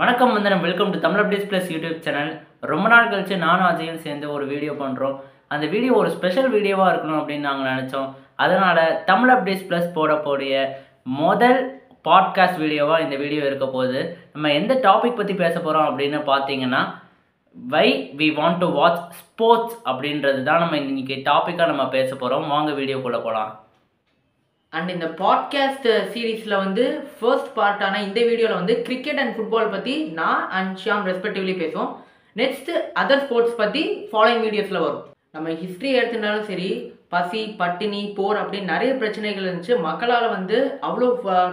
வணக்கம் வந்தனம். Welcome to Tamil updates plus YouTube channel ரொம்ப நாள் கழிச்சு நானும் அஜயும் சேர்ந்து ஒரு வீடியோ பண்ணுறோம் அந்த வீடியோ ஒரு ஸ்பெஷல் வீடியோவாக இருக்கணும் அப்படின்னு நாங்கள் நினச்சோம். அதனால் தமிழ் அப்டேஸ் ப்ளஸ் போடக்கூடிய முதல் பாட்காஸ்ட் வீடியோவாக இந்த வீடியோ இருக்க போகுது. நம்ம எந்த டாபிக் பற்றி பேச போகிறோம் அப்படின்னு பார்த்தீங்கன்னா why we want to watch sports அப்படின்றது தான் நம்ம இன்றைக்கி டாப்பிக்காக நம்ம பேச போகிறோம் வாங்க வீடியோக்குள்ளே போகலாம் அண்ட் uh, இந்த பாட்காஸ்ட் சீரீஸில் வந்து ஃபர்ஸ்ட் பார்ட்டான இந்த வீடியோவில் வந்து கிரிக்கெட் அண்ட் ஃபுட்பால் பற்றி நான் அண்ட் ஷியாம் ரெஸ்பெக்டிவ்லி பேசுவோம். நெக்ஸ்ட் அதர் ஸ்போர்ட்ஸ் பற்றி ஃபாலோயிங் வீடியோஸில் வரும். நம்ம ஹிஸ்ட்ரி எடுத்துனாலும் சரி பசி பட்டினி போர் அப்படின்னு நிறைய பிரச்சனைகள் இருந்துச்சு. மக்களால் வந்து அவ்வளோ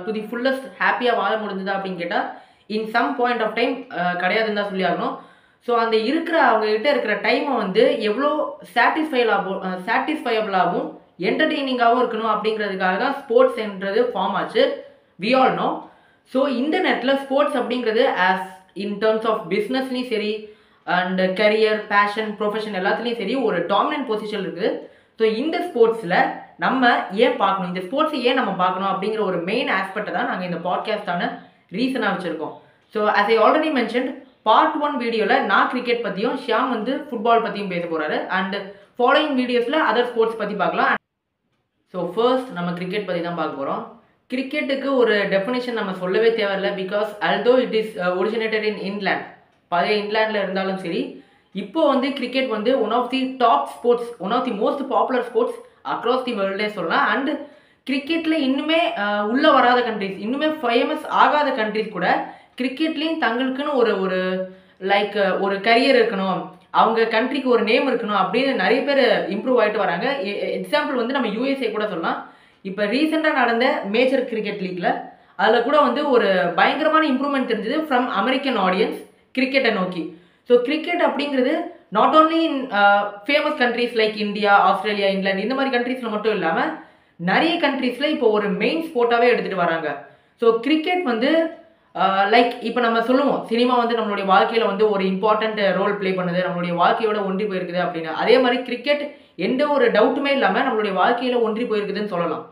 டு தி ஃபுல்லஸ்ட் ஹாப்பியாக வாழ முடிஞ்சதா அப்படின்னு கேட்டால் in some point of time கிடையாதுன்னு தான் சொல்லி ஆகணும் ஸோ அந்த இருக்கிற அவங்ககிட்ட இருக்கிற டைமை வந்து எவ்வளோ சாட்டிஸ்ஃபைலாகும் சாட்டிஸ்ஃபையபிளாகவும் என்டர்டெய்னிங்காகவும் இருக்கணும் அப்படிங்கிறதுக்காக தான் ஸ்போர்ட்ஸ்ன்றது ஃபார்ம் ஆச்சு. வி ஆல் நோ ஸோ இந்த நேரத்தில் ஸ்போர்ட்ஸ் அப்படிங்கிறது ஆஸ் இன் டேர்ம்ஸ் ஆஃப் பிஸ்னஸ்லையும் சரி அண்ட் கரியர் பேஷன் ப்ரொஃபஷன் எல்லாத்துலேயும் சரி ஒரு டாமினன்ட் பொசிஷன் இருக்குது. ஸோ இந்த ஸ்போர்ட்ஸில் நம்ம ஏன் பார்க்கணும்? இந்த ஸ்போர்ட்ஸை ஏன் நம்ம பார்க்கணும்? அப்படிங்கிற ஒரு மெயின் ஆஸ்பெக்டை தான் நாங்கள் இந்த பாட்காஸ்டான ரீசனாக வச்சுருக்கோம். So as I already mentioned part one வீடியோவில் நான் கிரிக்கெட் பற்றியும் ஷியாம் வந்து ஃபுட்பால் பற்றியும் பேச போகிறாரு அண்ட் ஃபாலோயிங் வீடியோஸில் அதர் ஸ்போர்ட்ஸ் பற்றி பார்க்கலாம். ஸோ ஃபர்ஸ்ட் நம்ம கிரிக்கெட் பற்றி தான் பார்க்க போகிறோம் கிரிக்கெட்டுக்கு ஒரு டெஃபினேஷன் நம்ம சொல்லவே தேவையில்லை because although it is originated in England பழைய இங்கிலாண்டில் இருந்தாலும் சரி இப்போ வந்து கிரிக்கெட் வந்து one of the top sports one of the most popular sports across the வேர்ல்டே சொல்லலாம். அண்ட் கிரிக்கெட்டில் இன்னுமே uh, உள்ளே வராத கண்ட்ரிஸ் இன்னுமே ஃபேமஸ் ஆகாத கண்ட்ரிஸ் கூட கிரிக்கெட்லேயும் தங்களுக்குன்னு ஒரு ஒரு லைக் uh, ஒரு கரியர் இருக்கணும். அவங்க கண்ட்ரிக்கு ஒரு நேம் இருக்கணும் அப்படின்னு நிறைய பேர் இம்ப்ரூவ் ஆகிட்டு வராங்க. எக்ஸாம்பிள் வந்து நம்ம யூஎஸ்ஏ கூட சொல்லலாம். இப்போ ரீசெண்டாக நடந்த மேஜர் கிரிக்கெட் லீக்ல அதில் கூட வந்து ஒரு பயங்கரமான இம்ப்ரூவ்மெண்ட் தெரிஞ்சது ஃப்ரம் அமெரிக்கன் ஆடியன்ஸ் கிரிக்கெட்டை நோக்கி. ஸோ கிரிக்கெட் அப்படிங்கிறது not only in famous countries like India Australia England இந்த மாதிரி கண்ட்ரீஸில் மட்டும் இல்லாமல் நிறைய கண்ட்ரீஸில் இப்போ ஒரு மெயின் ஸ்போர்ட்டாகவே எடுத்துகிட்டு வராங்க. ஸோ கிரிக்கெட் வந்து லைக் இப்போ நம்ம சொல்லுவோம் சினிமா வந்து நம்மளுடைய வாழ்க்கையில் வந்து ஒரு இம்பார்ட்டண்ட் ரோல் ப்ளே பண்ணுது நம்மளுடைய வாழ்க்கையோட ஒன்றி போயிருக்குது அப்படின்னு. அதே மாதிரி கிரிக்கெட் எந்த ஒரு டவுட்டுமே இல்லாமல் நம்மளுடைய வாழ்க்கையில் ஒன்றி போயிருக்குதுன்னு சொல்லலாம்.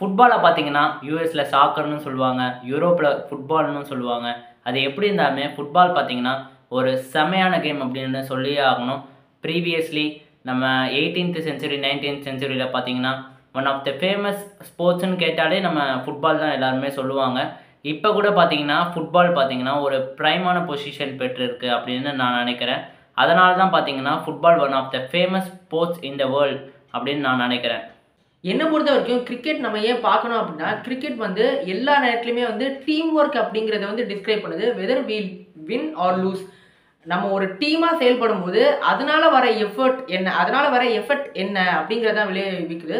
ஃபுட்பாலை பார்த்தீங்கன்னா யூஎஸில் சாக்கர்னு சொல்லுவாங்க யூரோப்பில் ஃபுட்பால்னு சொல்லுவாங்க. அது எப்படி இருந்தாலுமே ஃபுட்பால் பார்த்தீங்கன்னா ஒரு செமையான கேம் அப்படின்னு சொல்லியே ஆகணும். ப்ரீவியஸ்லி நம்ம எயிட்டீன்த் செஞ்சுரி நைன்டீன்த் செஞ்சுரியில் பார்த்தீங்கன்னா ஒன் ஆஃப் த ஃபேமஸ் ஸ்போர்ட்ஸ்னு கேட்டாலே நம்ம ஃபுட்பால் தான் எல்லாருமே சொல்லுவாங்க. இப்போ கூட பார்த்தீங்கன்னா ஃபுட்பால் பார்த்தீங்கன்னா ஒரு ப்ரைமான பொசிஷன் பெற்றிருக்கு அப்படின்னு நான் நினைக்கிறேன். அதனால தான் பார்த்தீங்கன்னா football one of the famous sports in the world அப்படின்னு நான் நினைக்கிறேன். என்னை பொறுத்த வரைக்கும் கிரிக்கெட் நம்ம ஏன் பார்க்கணும் அப்படின்னா கிரிக்கெட் வந்து எல்லா நேரத்துலையுமே வந்து டீம் ஒர்க் அப்படிங்கிறத வந்து டிஸ்கிரைப் பண்ணுது. Whether will win or lose நம்ம ஒரு டீமாக செயல்படும் போது அதனால வர எஃபர்ட் என்ன அதனால வர எஃபர்ட் என்ன அப்படிங்கிறதான் விளைவிக்குது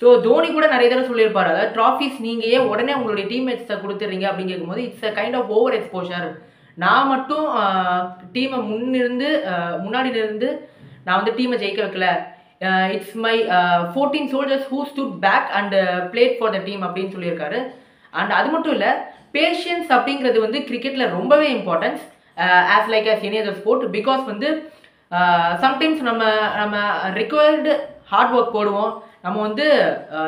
ஸோ தோனி கூட நிறைய தடவை சொல்லியிருப்பார். அதாவது ட்ராஃபிஸ் நீங்கள் ஏன் உடனே உங்களுடைய டீம்மேட்ஸை கொடுத்துறீங்க அப்படின்னு கேட்கும்போது it's a kind of over exposure நான் மட்டும் டீமை முன்னிருந்து முன்னாடி இருந்து நான் வந்து டீமை ஜெயிக்க வைக்கல. It's my fourteen soldiers who stood back and played for the team அப்படின்னு சொல்லியிருக்காரு. அண்ட் அது மட்டும் இல்லை பேஷியன்ஸ் அப்படிங்கிறது வந்து கிரிக்கெட்டில் ரொம்பவே importance as like as any other sport because வந்து சம்டைம்ஸ் நம்ம நம்ம ரிக்வயர்டு ஹார்ட் ஒர்க் போடுவோம். நம்ம வந்து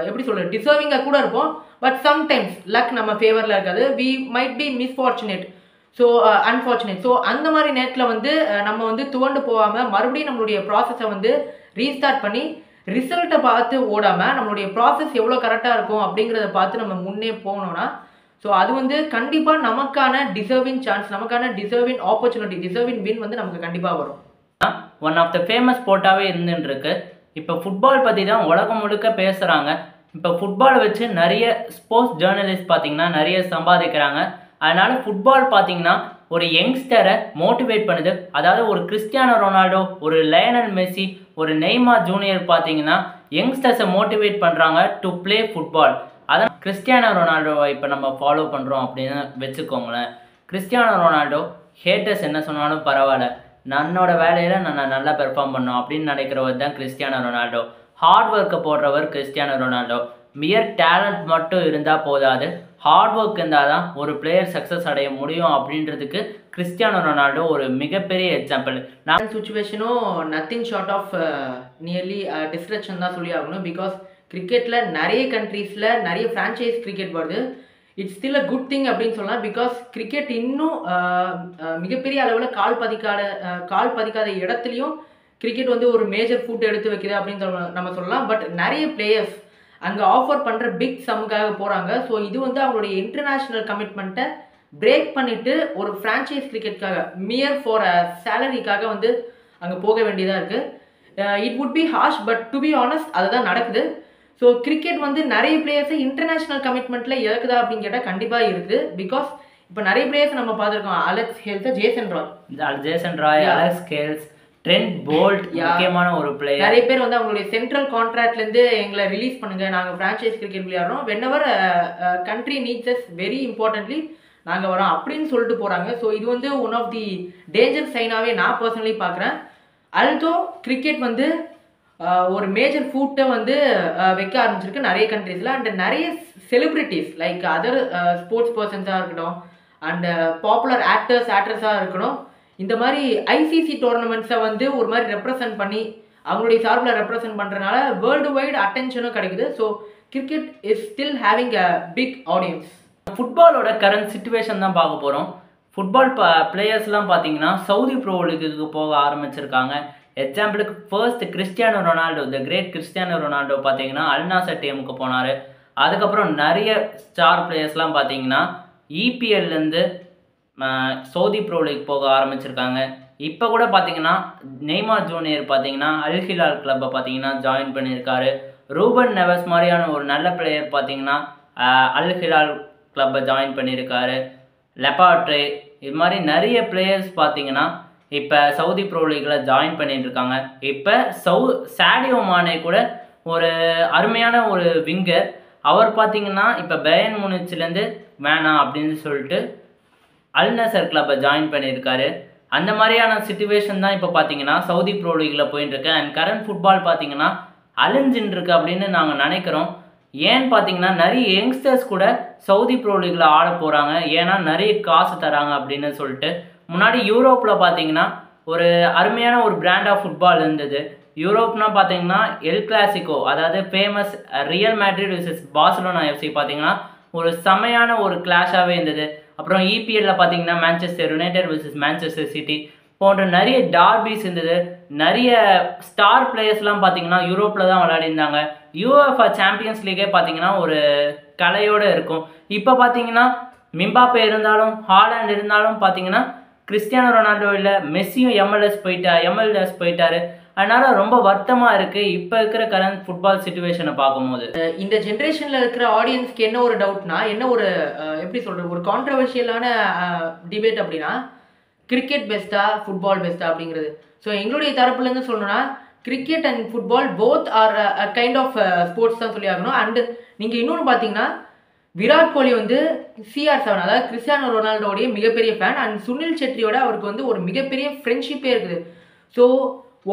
எப்படி சொல்கிறது டிசர்விங்காக கூட இருப்போம். பட் சம்டைம்ஸ் லக் நம்ம ஃபேவரில் இருக்காது. We might be misfortunate so unfortunate so அந்த மாதிரி நேரத்தில் வந்து நம்ம வந்து துவண்டு போகாமல் மறுபடியும் நம்மளுடைய ப்ராசஸை வந்து ரீஸ்டார்ட் பண்ணி ரிசல்ட்டை பார்த்து ஓடாமல் நம்மளுடைய ப்ராசஸ் எவ்வளோ கரெக்டாக இருக்கும் அப்படிங்கிறத பார்த்து நம்ம முன்னே போனோம்னா ஸோ அது வந்து கண்டிப்பாக நமக்கான டிசர்விங் சான்ஸ் நமக்கான டிசர்விங் ஆப்பர்ச்சுனிட்டி டிசர்விங் வின் வந்து நமக்கு கண்டிப்பாக வரும். ஒன் ஆஃப் த ஃபேமஸ் ஸ்போர்ட்டாகவே இருந்துருக்கு இப்போ ஃபுட்பால் பற்றி தான் உலகம் முழுக்க பேசுகிறாங்க இப்போ ஃபுட்பாலை வச்சு நிறைய ஸ்போர்ட்ஸ் ஜேர்னலிஸ்ட் பார்த்தீங்கன்னா நிறைய சம்பாதிக்கிறாங்க. அதனால் ஃபுட்பால் பார்த்தீங்கன்னா ஒரு யங்ஸ்டரை மோட்டிவேட் பண்ணுது. அதாவது ஒரு கிறிஸ்டியானோ ரொனால்டோ ஒரு லயனல் மெஸ்ஸி ஒரு நெய்மா ஜூனியர் பார்த்தீங்கன்னா யங்ஸ்டர்ஸை மோட்டிவேட் பண்ணுறாங்க டு ப்ளே ஃபுட்பால் அதான் கிறிஸ்டியானோ ரொனால்டோவை இப்போ நம்ம ஃபாலோ பண்ணுறோம் அப்படின்னு வச்சுக்கோங்களேன். கிறிஸ்டியானோ ரொனால்டோ ஹேட்டர்ஸ் என்ன சொன்னாலும் பரவாயில்ல. நன்னோட வேலையில் நான் நல்லா பெர்ஃபார்ம் பண்ணோம் அப்படின்னு நினைக்கிறவர் தான் கிறிஸ்டியானோ ரொனால்டோ. ஹார்ட் ஒர்க்கை போடுறவர் கிறிஸ்டியானோ ரொனால்டோ. மியர் டேலண்ட் மட்டும் இருந்தால் போதாது. ஹார்ட் ஒர்க் இருந்தால் தான் ஒரு பிளேயர் சக்ஸஸ் அடைய முடியும் அப்படின்றதுக்கு கிறிஸ்டியானோ ரொனால்டோ ஒரு மிகப்பெரிய எக்ஸாம்பிள் நான் சுச்சுவேஷனும் nothing short of nearly destruction தான் சொல்லி ஆகணும் பிகாஸ் கிரிக்கெட்டில் நிறைய கண்ட்ரீஸில் நிறைய ஃப்ரான்ச்சைஸ் கிரிக்கெட் வருது. It's still a good thing அப்படின்னு சொல்லலாம். பிகாஸ் கிரிக்கெட் இன்னும் மிகப்பெரிய அளவில் கால் பதிக்காத கால் பதிக்காத இடத்துலையும் கிரிக்கெட் வந்து ஒரு மேஜர் ஃபுட் எடுத்து வைக்குது அப்படின்னு நம்ம சொல்லலாம். பட் நிறைய பிளேயர்ஸ் அங்கே ஆஃபர் பண்ணுற பிக் சம்முக்காக போகிறாங்க ஸோ இது வந்து அவங்களுடைய இன்டர்நேஷ்னல் கமிட்மெண்ட்டை பிரேக் பண்ணிவிட்டு ஒரு ஃப்ரான்ச்சைஸ் கிரிக்கெட்காக மியர் ஃபார் அ சேலரிக்காக வந்து அங்கே போக வேண்டியதாக இருக்குது it would be harsh but to be honest அதுதான் நடக்குது. ஸோ கிரிக்கெட் வந்து நிறைய பிளேயர்ஸை இன்டர்நேஷ்னல் கமிட்மெண்ட்டில் இறக்குதா அப்படின்னு கேட்டால் கண்டிப்பாக இருக்குது பிகாஸ் இப்போ நிறைய பிளேயர்ஸ் நம்ம பார்த்துருக்கோம். Alex Hales Jason Roy Jason Roy. Alex Hales Trent Boult. முக்கியமான ஒரு பிளேயர் நிறைய பேர் வந்து அவங்களுடைய சென்ட்ரல் கான்ட்ராக்ட்லேருந்து எங்களை ரிலீஸ் பண்ணுங்க. நாங்கள் franchise cricket விளையாடுறோம். Whenever country needs as very importantly நாங்கள் வரோம் அப்படின்னு சொல்லிட்டு போகிறாங்க ஸோ இது வந்து ஒன் ஆஃப் தி டேஞ்சர் சைனாகவே நான் பர்சனலி பார்க்குறேன். அல்தோ கிரிக்கெட் வந்து ஒரு மேஜர் ஃபுட்டை வந்து வைக்க ஆரம்பிச்சிருக்கு நிறைய கண்ட்ரீஸில் அண்ட் நிறைய செலிப்ரிட்டிஸ் லைக் அதர் ஸ்போர்ட்ஸ் பர்சன்ஸாக இருக்கட்டும் அண்ட் பாப்புலர் ஆக்டர்ஸ் ஆக்ட்ரஸாக இருக்கணும் இந்த மாதிரி ஐசிசி டோர்னமெண்ட்ஸை வந்து ஒரு மாதிரி ரெப்ரசன்ட் பண்ணி அவங்களுடைய சார்பில் ரெப்ரசன்ட் பண்ணுறதுனால வேர்ல்டு வைடு அட்டென்ஷனும் கிடைக்குது. So cricket is still having a big audience ஃபுட்பாலோட current situation தான் பார்க்க போகிறோம் ஃபுட்பால் ப பிளேயர்ஸ்லாம் பார்த்தீங்கன்னா சவுதி ப்ரோ லீக்கு போக ஆரம்பிச்சிருக்காங்க. எக்ஸாம்பிளுக்கு first Cristiano Ronaldo the great Cristiano Ronaldo பார்த்தீங்கன்னா அல்நாசர் டீமுக்கு போனார். அதுக்கப்புறம் நிறைய ஸ்டார் பிளேயர்ஸ்லாம் பார்த்தீங்கன்னா இபிஎல்லேருந்து சவுதி ப்ரோ லீக் போக ஆரம்பிச்சிருக்காங்க. இப்போ கூட பார்த்தீங்கன்னா நெய்மார் ஜூனியர் பார்த்தீங்கன்னா அல்ஹிலால் கிளப்பை பார்த்தீங்கன்னா ஜாயின் பண்ணியிருக்காரு. ரூபன் நெவஸ் மாதிரியான ஒரு நல்ல பிளேயர் பார்த்தீங்கன்னா அல்ஹிலால் கிளப்பை ஜாயின் பண்ணியிருக்காரு. லெபாட்ரே இது மாதிரி நிறைய பிளேயர்ஸ் பார்த்தீங்கன்னா இப்போ சவுதி ப்ரோ லீக்கில் ஜாயின் பண்ணிட்டு இருக்காங்க இப்போ சவு சாடியோ மானே கூட ஒரு அருமையான ஒரு விங்கர் அவர் பார்த்தீங்கன்னா இப்போ பயன் முனிச்சிலேருந்து வேணாம் அப்படின்னு சொல்லிட்டு அல்நசர் கிளப்பை ஜாயின் பண்ணியிருக்காரு. அந்த மாதிரியான சுச்சுவேஷன் தான் இப்போ பார்த்தீங்கன்னா சவுதி ப்ரோ லீக்கில் இருக்கு அண்ட் கரண்ட் ஃபுட்பால் பார்த்தீங்கன்னா அழிஞ்சின்னு இருக்கு அப்படின்னு நாங்கள் நினைக்கிறோம். ஏன்னு பார்த்தீங்கன்னா நிறைய யங்ஸ்டர்ஸ் கூட சவுதி ப்ரோ ஆட போகிறாங்க ஏன்னா நிறைய காசு தராங்க அப்படின்னு சொல்லிட்டு முன்னாடி யூரோப்பில் பார்த்தீங்கன்னா ஒரு அருமையான ஒரு பிராண்ட் ஆஃப் ஃபுட்பால் இருந்தது. யூரோப்னா பார்த்தீங்கன்னா எல் கிளாசிக்கோ அதாவது famous Real Madrid versus Barcelona FC பார்த்தீங்கன்னா ஒரு செமையான ஒரு கிளாஷாகவே இருந்தது. அப்புறம் இபிஎல்ல பார்த்தீங்கன்னா Manchester United versus Manchester City போன்ற நிறைய டார்பிஸ் இருந்தது. நிறைய ஸ்டார் பிளேயர்ஸ்லாம் பார்த்தீங்கன்னா யூரோப்பில் தான் விளையாடிருந்தாங்க யூஎஃப்ஆ சாம்பியன்ஸ் லீகே பார்த்தீங்கன்னா ஒரு கலையோடு இருக்கும். இப்போ பார்த்தீங்கன்னா மிம்பாப்பே இருந்தாலும் ஹாலாண்ட் இருந்தாலும் பார்த்தீங்கன்னா கிறிஸ்டியானோ ரொனால்டோ இல்லை மெஸ்ஸியும் எம்எல்எஸ் போயிட்டா எம்எல்எஸ் போயிட்டாரு. அதனால ரொம்ப வருத்தமாக இருக்குது இப்போ இருக்கிற கரண்ட் ஃபுட்பால் சுச்சுவேஷனை பார்க்கும்போது. இந்த ஜென்ரேஷனில் இருக்கிற ஆடியன்ஸ்க்கு என்ன ஒரு டவுட்னா என்ன ஒரு எப்படி சொல்கிறது ஒரு கான்ட்ரவர்ஷியலான டிபேட் அப்படின்னா கிரிக்கெட் பெஸ்ட்டா ஃபுட்பால் பெஸ்ட்டா அப்படிங்கிறது. ஸோ எங்களுடைய தரப்புலேருந்து சொல்லணும்னா cricket and football both are kind of sports தான் சொல்லி ஆகணும். அண்டு நீங்கள் இன்னொன்று பார்த்தீங்கன்னா விராட் கோலி வந்து சிஆர் செவன் அதாவது கிறிஸ்டியானோ ரொனால்டோடைய மிகப்பெரிய ஃபேன் அண்ட் சுனில் செட்ரியோட அவருக்கு வந்து ஒரு மிகப்பெரிய ஃப்ரெண்ட்ஷிப்பே இருக்குது. ஸோ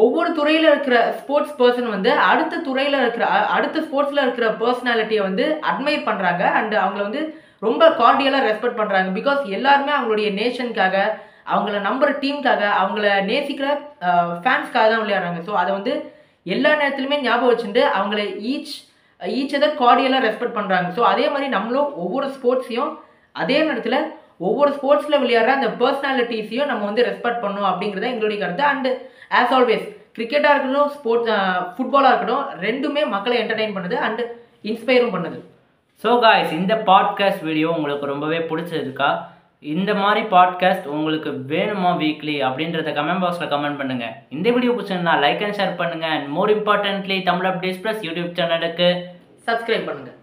ஒவ்வொரு துறையில் இருக்கிற ஸ்போர்ட்ஸ் பர்சன் வந்து அடுத்த துறையில் இருக்கிற அடுத்த ஸ்போர்ட்ஸில் இருக்கிற பர்சனாலிட்டியை வந்து அட்மையர் பண்ணுறாங்க அண்ட் அவங்கள வந்து ரொம்ப கார்டியலாக ரெஸ்பெக்ட் பண்ணுறாங்க பிகாஸ் எல்லாருமே அவங்களுடைய நேஷனுக்காக அவங்கள நம்புற டீமுக்காக அவங்கள நேசிக்கிற ஃபேன்ஸ்க்காக தான் விளையாடுறாங்க. ஸோ அதை வந்து எல்லா நேரத்துலையுமே ஞாபகம் வச்சுட்டு அவங்கள ஈச் ஈச் அதர் கார்டியலாக ரெஸ்பெக்ட் பண்ணுறாங்க ஸோ அதே மாதிரி நம்மளும் ஒவ்வொரு ஸ்போர்ட்ஸையும் அதே நேரத்தில் ஒவ்வொரு ஸ்போர்ட்ஸில் விளையாடுற அந்த பர்சனாலிட்டிஸையும் நம்ம வந்து ரெஸ்பெக்ட் பண்ணணும் அப்படிங்கிறத எங்களுடைய கருத்து. அண்ட் ஆஸ் ஆல்வேஸ் கிரிக்கெட்டாக இருக்கட்டும் ஸ்போர்ட்ஸ் ஃபுட்பாலாக இருக்கட்டும் ரெண்டுமே மக்களை என்டர்டெயின் பண்ணுது அண்ட் இன்ஸ்பயரும் பண்ணுது. ஸோ காய்ஸ் இந்த பாட்காஸ்ட் வீடியோ உங்களுக்கு ரொம்பவே பிடிச்சிருக்கா? இந்த மாதிரி பாட்காஸ்ட் உங்களுக்கு வேணுமா வீக்லி அப்படின்றத கமெண்ட் பாக்ஸில் கமெண்ட் பண்ணுங்கள் இந்த வீடியோ பிடிச்சிருந்தா லைக் அண்ட் ஷேர் பண்ணுங்கள் and more importantly Tamil updates plus YouTube சேனலுக்கு சப்ஸ்கிரைப் பண்ணுங்கள்